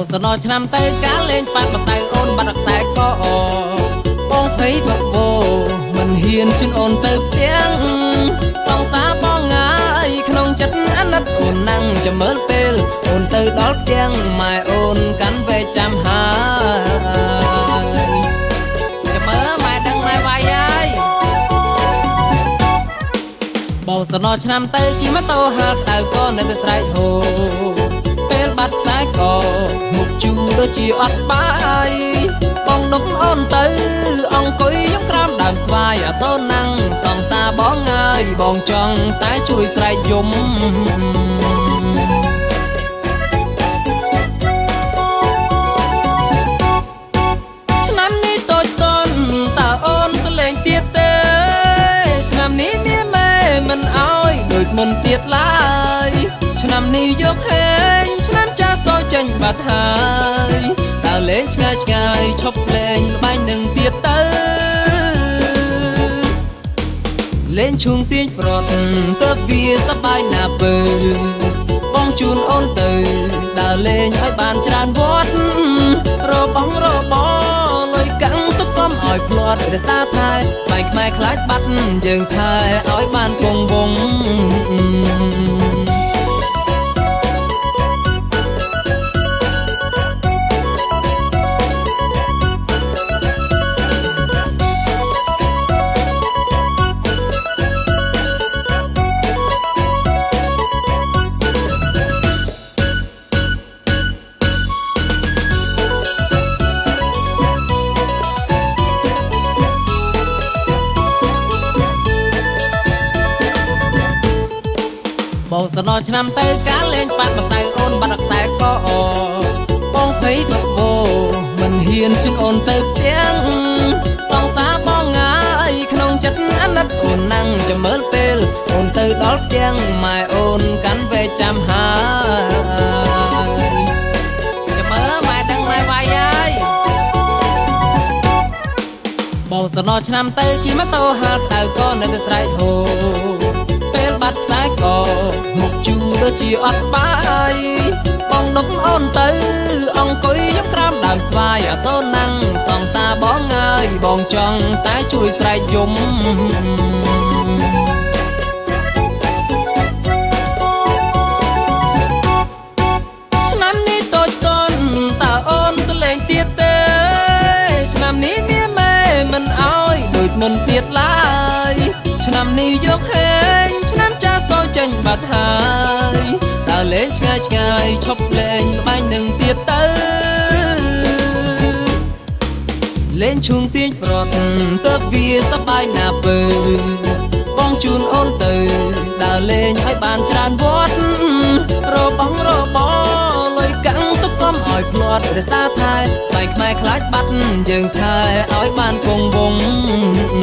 បងសណោឆ្នាំទៅការលេងប៉ាក់ម្សៅអូនបាត់ខ្សែកបងភ័យបបោមិនហ៊ានជូនអូនទៅផ្ទាំងសង្សារបងងាយក្នុងចិត្តអាណិតអូនนั่งចាំមើលពេលអូនទៅដល់ផ្ទាំងម៉ែអូនកាន់វេចាំហើយចាំមើលម៉ែដឹងម៉ែវាយហើយបងសណោឆ្នាំទៅជិះម៉ូតូហាត់ទៅក៏នៅតែស្រែកហូ ពេលបាត់ខ្សែកមុខជូរដូចជាអត់បាយបងដុំអូនទៅ អង្គុយយកក្រោមដើមស្វាយអសូនណាំងសងសាបងងាយបងចង់តែជួយស្រែកយំឆ្នាំនេះតូចតន់តើអូនទៅលេងទៀតទេឆ្នាំនេះនេះម៉ែមិនអោយដូចមុនទៀតឡើយឆ្នាំនេះយកហេងឆ្នាំចាស់សោ យចេញបាត់ហើយតើលេងឆ្ងាយឆ្ងាយឈប់លេងល្បែងនឹងទៀតទៅលេងឈូងទាញប្រត់ទៅវាសបាយណាស់ពើបងជូនអូនទៅដើរលេងឲ្យបានច្រើនវត្តរបងរបលុយកាំងទុកកុំឲ្យភ្លាត់រសាថែបែកខ្មែរខ្លាចបាត់យើងថែឲ្យបានគង់វង្បងសណោឆ្នាំទៅការលេងប៉ាត់ម្សៅអូនបាត់ខ្សែកបងភ័យបបោមិនហ៊ានជូនអូនទៅផ្ទាំងសងសាបងងាយក្នុងចិត្តអាណិតអូនนั่งចាំមើលពេលអូនទៅដល់ផ្ទាំងម៉ែអូនកាន់វេចាំហើយចាំមើលម៉ែដឹងម៉ែវាយហើយបងសណោឆ្នាំទៅជិះម៉ូតូហាត់ទៅក៏នៅតែស្រែកហូ ជូរដូចជាអត់បាយបងដុកអូនទៅ អង្គុយយកក្រោមដើមស្វាយអសូនណាំងសងសាបងងាយបងចង់តែជួយស្រែកយំឆ្នាំនេះតូចតន់តើអូនទៅលេងទៀតទេឆ្នាំនេះមាម៉ែមិនអោយដូចមុនទៀតឡើយឆ្នាំនេះយកហេងឆ្នាំ ចាស់សោចេញបាត់ហើយតើលេងឆ្ងាយឆ្ងាយឈប់លេងល្បែងនឹងទៀតទៅលេងឈូងទាញប្រត់ទៅវាសបាយណាស់ពើបងជូនអូនទៅដើរលេងឲ្យបានច្រើនវត្តរបងរបលុយកាំងទុកកុំឲ្យភ្លាត់រសាថែបែកខ្មែរខ្លាចបាត់យើងថែឲ្យបានគង់វង្ស